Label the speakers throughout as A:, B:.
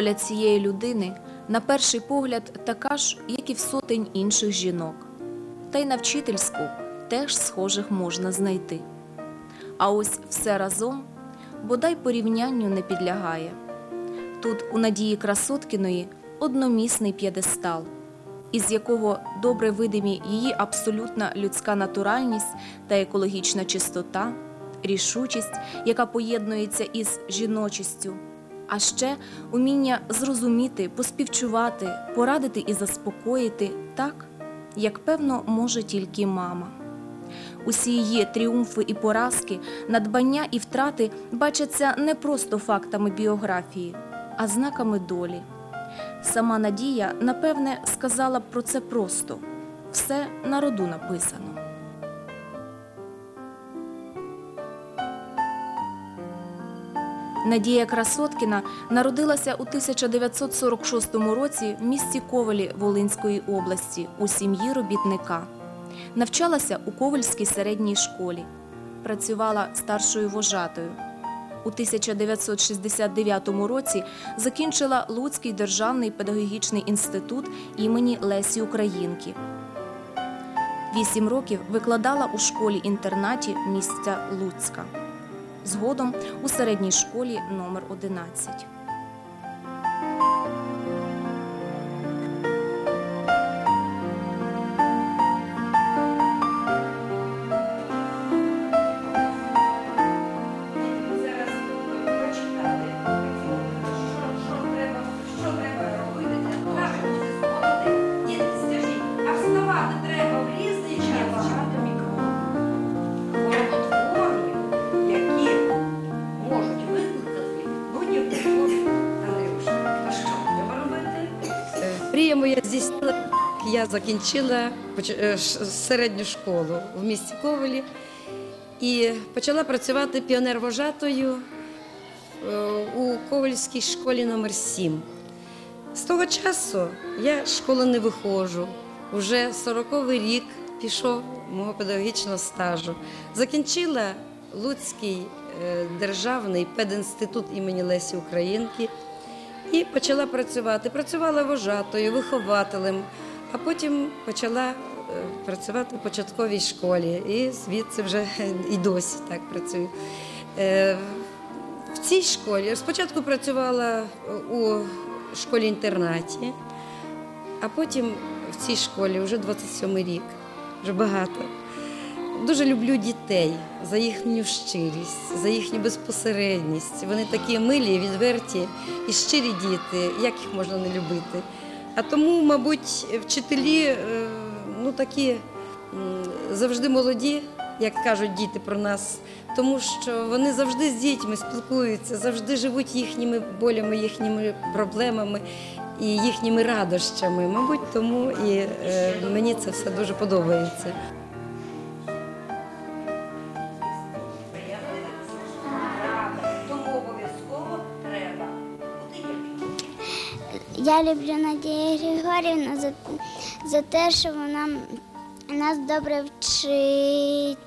A: Доля цієї людини, на перший погляд, така ж, як і в сотень інших жінок. Та й на вчительську теж схожих можна знайти. А ось все разом бодай порівнянню не підлягає. Тут у Надії Красоткіної одномісний п'єдестал, із якого добре видимі її абсолютна людська натуральність та екологічна чистота, рішучість, яка поєднується із жіночістю, а ще уміння зрозуміти, поспівчувати, порадити і заспокоїти так, як певно може тільки мама. Усі її тріумфи і поразки, надбання і втрати бачаться не просто фактами біографії, а знаками долі. Сама Надія, напевне, сказала б про це просто все на роду написано. Надія Красоткіна народилася у 1946 році в місті Ковелі Волинської області у сім'ї робітника. Навчалася у Ковельській середній школі. Працювала старшою вожатою. У 1969 році закінчила Луцький державний педагогічний інститут імені Лесі Українки. Вісім років викладала у школі-інтернаті місця Луцька. Згодом у середній школі номер 11.
B: Зараз прочитати, що, що треба, робити того, щоб. Діти, скажіть, а вставати треба
C: закінчила е, середню школу в місті Ковелі і почала працювати піонер-вожатою е, у Ковельській школі номер 7. З того часу я з школи не виходжу. Уже 40-й рік пішов мого педагогічного стажу. Закінчила Луцький е, державний пединститут імені Лесі Українки і почала працювати. Працювала вожатою, вихователем, а потім почала е, працювати в початковій школі. І звідси вже і досі так працюю. Е, В цій школі спочатку працювала у школі-інтернаті, а потім в цій школі вже 27 рік, вже багато. Дуже люблю дітей за їхню щирість, за їхню безпосередність. Вони такі милі, відверті і щирі діти. Як їх можна не любити? А тому, мабуть, вчителі е, ну такі завжди молоді, як кажуть діти про нас, тому що вони завжди з дітьми спілкуються, завжди живуть їхніми болями, їхніми проблемами і їхніми радощами. Мабуть, тому і е, мені це все дуже подобається.
D: Я люблю Надію Григорівну за, за те, що вона нас добре вчить.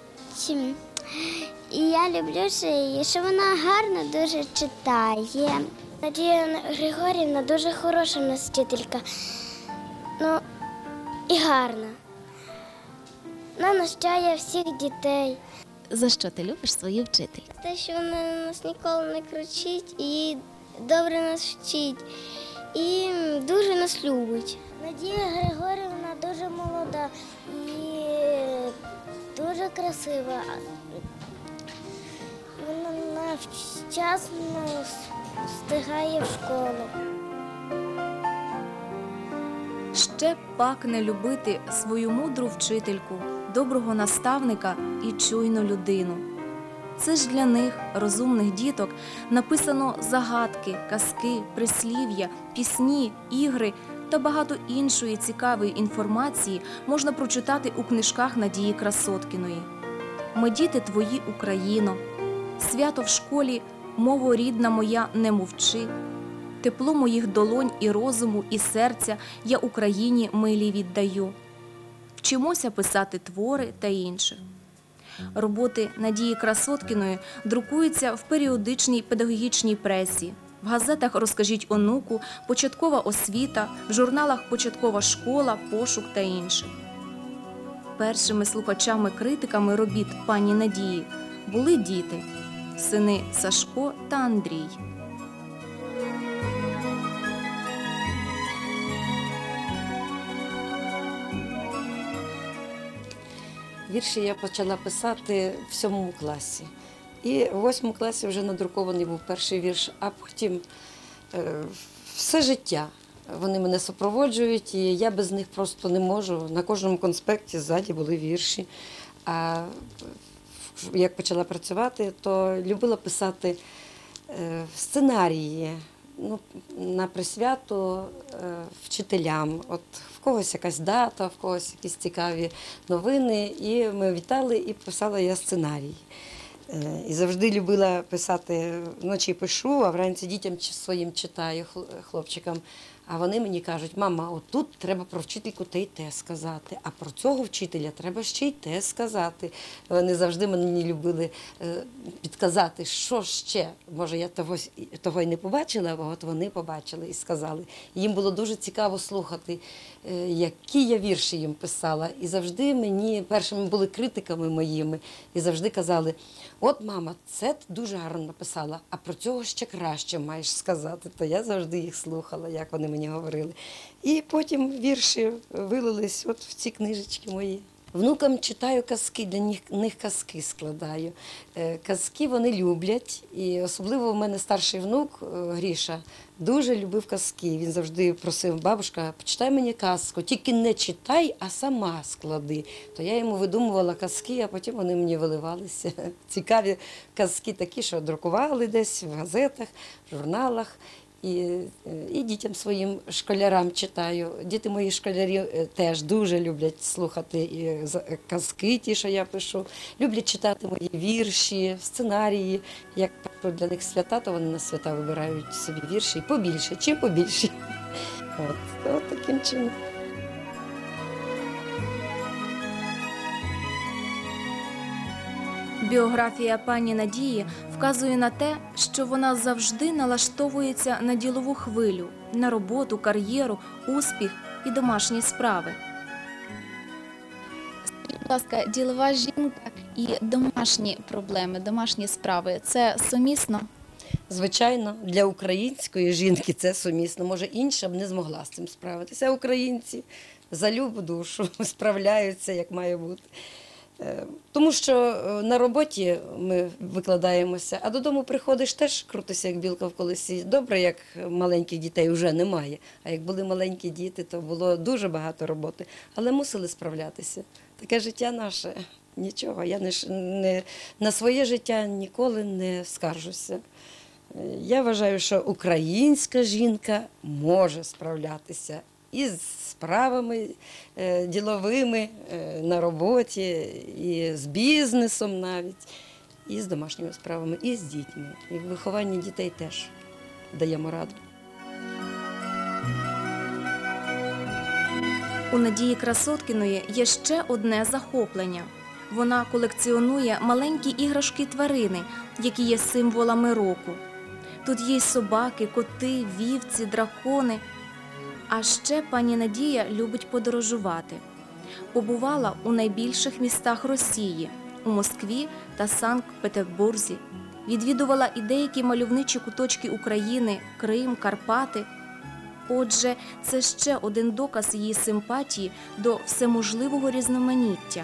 D: І я люблю ще її, що вона гарно дуже читає. Надія Григорівна дуже хороша в нас вчителька. Ну і гарна. Вона навчає всіх дітей.
E: За що ти любиш свою вчительку?
D: Те, що вона нас ніколи не кричить і добре нас вчить. І дуже нас любить. Надія Григорівна дуже молода і дуже красива. Вона вчасно встигає в школу.
A: Ще пак не любити свою мудру вчительку, доброго наставника і чуйну людину. Це ж для них, розумних діток, написано загадки, казки, прислів'я, пісні, ігри та багато іншої цікавої інформації можна прочитати у книжках Надії Красоткіної. Ми діти твої Україно, свято в школі, мово рідна моя, не мовчи. Тепло моїх долонь і розуму, і серця я Україні милій віддаю. Вчимося писати твори та інше. Роботи Надії Красоткіної друкуються в періодичній педагогічній пресі, В газетах розкажіть онуку, початкова освіта, в журналах Початкова школа, пошук та інше. Першими слухачами-критиками робіт пані Надії були діти, сини Сашко та Андрій.
C: Вірші я почала писати в сьомому класі. І в восьмому класі вже надрукований був перший вірш, а потім е, все життя. Вони мене супроводжують, і я без них просто не можу. На кожному конспекті ззаді були вірші. А як почала працювати, то любила писати е, сценарії ну, на присвяту е, вчителям. От в когось якась дата, в когось якісь цікаві новини. І ми вітали і писала я сценарій. Е, І завжди любила писати вночі пишу, а вранці дітям своїм читаю хлопчикам. А вони мені кажуть, мама, отут треба про вчительку те й те сказати, а про цього вчителя треба ще й те сказати. Вони завжди мені любили е, підказати, що ще. Може, я того, того й не побачила, а от вони побачили і сказали. Їм було дуже цікаво слухати, е, які я вірші їм писала. І завжди мені першими були критиками моїми, і завжди казали: от, мама, це дуже гарно написала, а про цього ще краще маєш сказати. То я завжди їх слухала, як вони мені говорили. І потім вірші вилились от в ці книжечки мої. Внукам читаю казки, для них, них казки складаю. Е, Казки вони люблять, і особливо в мене старший внук е, Гріша дуже любив казки. Він завжди просив, бабушка, почитай мені казку, тільки не читай, а сама склади. То я йому видумувала казки, а потім вони мені виливалися. Цікаві казки такі, що друкували десь в газетах, журналах. І, е, і дітям своїм школярам читаю. Діти мої школярі е, теж дуже люблять слухати і е, казки, ті, що я пишу. Люблять читати мої вірші, сценарії. Як для них свята, то вони на свята вибирають собі вірші побільше, чим побільше. От, от таким чином.
A: Біографія пані Надії вказує на те, що вона завжди налаштовується на ділову хвилю, на роботу, кар'єру, успіх і домашні справи.
E: Скажіть, будь ласка, ділова жінка і домашні проблеми, домашні справи це сумісно?
C: Звичайно, для української жінки це сумісно. Може, інша б не змогла з цим справитися. Українці за любу душу справляються, як має бути. Е, Тому що е, на роботі ми викладаємося, а додому приходиш теж крутися, як білка в колесі. Добре, як маленьких дітей вже немає. А як були маленькі діти, то було дуже багато роботи, але мусили справлятися. Таке життя наше. Нічого. Я не, не, на своє життя ніколи не скаржуся. Е, Я вважаю, що українська жінка може справлятися із справами е, діловими е, на роботі, і з бізнесом навіть, і з домашніми справами, і з дітьми. І в вихованні дітей теж даємо раду.
A: У Надії Красоткіної є ще одне захоплення. Вона колекціонує маленькі іграшки тварини, які є символами року. Тут є собаки, коти, вівці, дракони. А ще пані Надія любить подорожувати. Побувала у найбільших містах Росії у Москві та Санкт-Петербурзі. Відвідувала і деякі мальовничі куточки України, Крим, Карпати. Отже, це ще один доказ її симпатії до всеможливого різноманіття.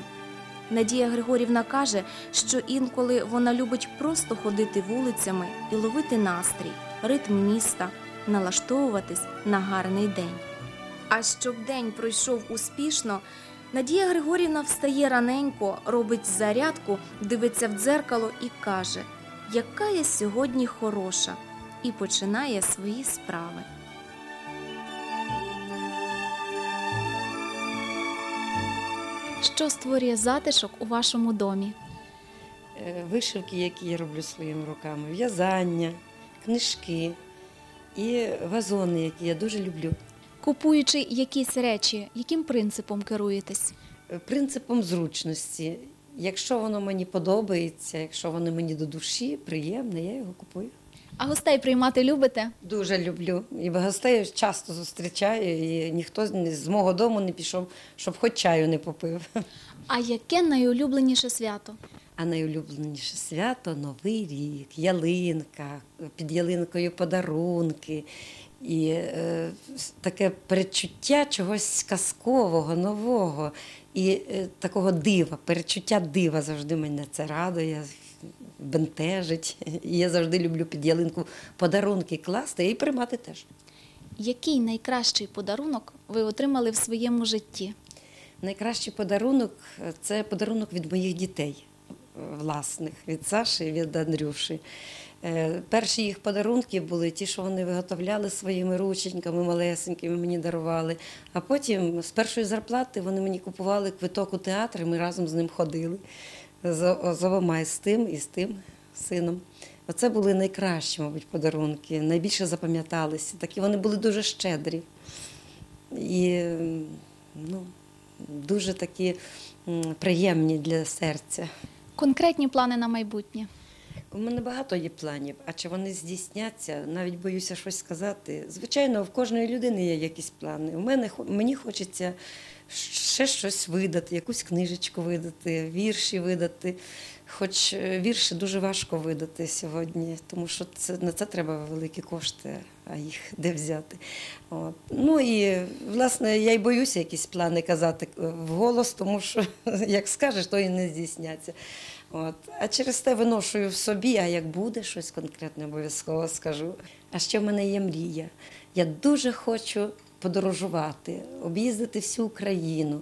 A: Надія Григорівна каже, що інколи вона любить просто ходити вулицями і ловити настрій, ритм міста, налаштовуватись на гарний день. А щоб день пройшов успішно, Надія Григорівна встає раненько, робить зарядку, дивиться в дзеркало і каже, яка я сьогодні хороша, і починає свої справи.
E: Що створює затишок у вашому домі?
C: Е, Вишивки, які я роблю своїми руками, в'язання, книжки і вазони, які я дуже люблю.
E: Купуючи якісь речі, яким принципом керуєтесь?
C: Принципом зручності. Якщо воно мені подобається, якщо воно мені до душі, приємне, я його купую.
E: А гостей приймати любите?
C: Дуже люблю. І гостей часто зустрічаю, і ніхто з мого дому не пішов, щоб хоч чаю не попив.
E: А яке найулюбленіше свято?
C: А найулюбленіше свято Новий рік, ялинка, під ялинкою подарунки. І е, таке перечуття чогось казкового, нового і е, такого дива, перечуття дива завжди мене це радує, бентежить. І я завжди люблю під ялинку подарунки класти і приймати теж.
E: Який найкращий подарунок ви отримали в своєму житті?
C: Найкращий подарунок це подарунок від моїх дітей власних, від Саші і від Андрюші. Е, Перші їх подарунки були ті, що вони виготовляли своїми рученьками, малесенькими, мені дарували. А потім з першої зарплати вони мені купували квиток у театр, і ми разом з ним ходили з, обома і з тим, і з тим сином. Оце були найкращі, мабуть, подарунки, найбільше запам'яталися. Такі вони були дуже щедрі. І ну, дуже такі приємні для серця.
E: Конкретні плани на майбутнє.
C: У мене багато є планів, а чи вони здійсняться, навіть боюся щось сказати. Звичайно, в кожної людини є якісь плани. У мене мені хочеться ще щось видати, якусь книжечку видати, вірші видати. Хоч е, вірші дуже важко видати сьогодні, тому що це, на це треба великі кошти, а їх де взяти. От. Ну і власне я й боюся якісь плани казати е, вголос, тому що як скажеш, то і не здійсняться. От. А через те виношую в собі, а як буде щось конкретне, обов'язково скажу. А ще в мене є мрія. Я дуже хочу подорожувати, об'їздити всю Україну,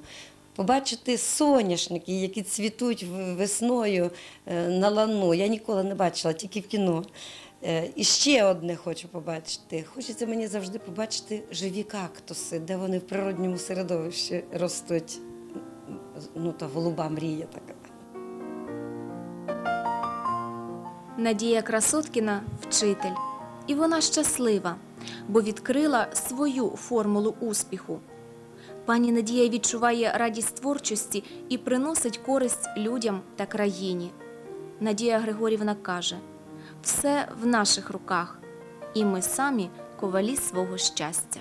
C: побачити соняшники, які цвітуть весною е, на лану. Я ніколи не бачила, тільки в кіно. Е, І ще одне хочу побачити. Хочеться мені завжди побачити живі кактуси, де вони в природньому середовищі ростуть. Ну, та голуба мрія така.
A: Надія Красоткіна вчитель. І вона щаслива, бо відкрила свою формулу успіху. Пані Надія відчуває радість творчості і приносить користь людям та країні. Надія Григорівна каже: все в наших руках, і ми самі ковалі свого щастя.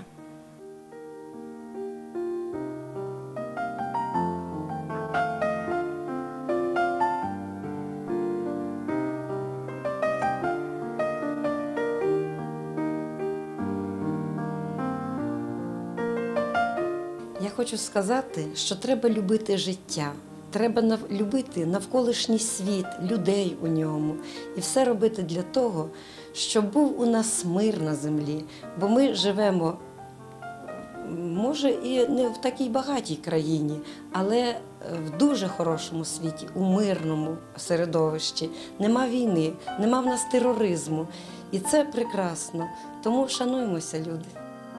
C: Хочу сказати, що треба любити життя. Треба любити навколишній світ, людей у ньому і все робити для того, щоб був у нас мир на землі. Бо ми живемо, може, і не в такій багатій країні, але е, в дуже хорошому світі, у мирному середовищі. Нема війни, нема в нас тероризму. І це прекрасно. Тому шануємося, люди.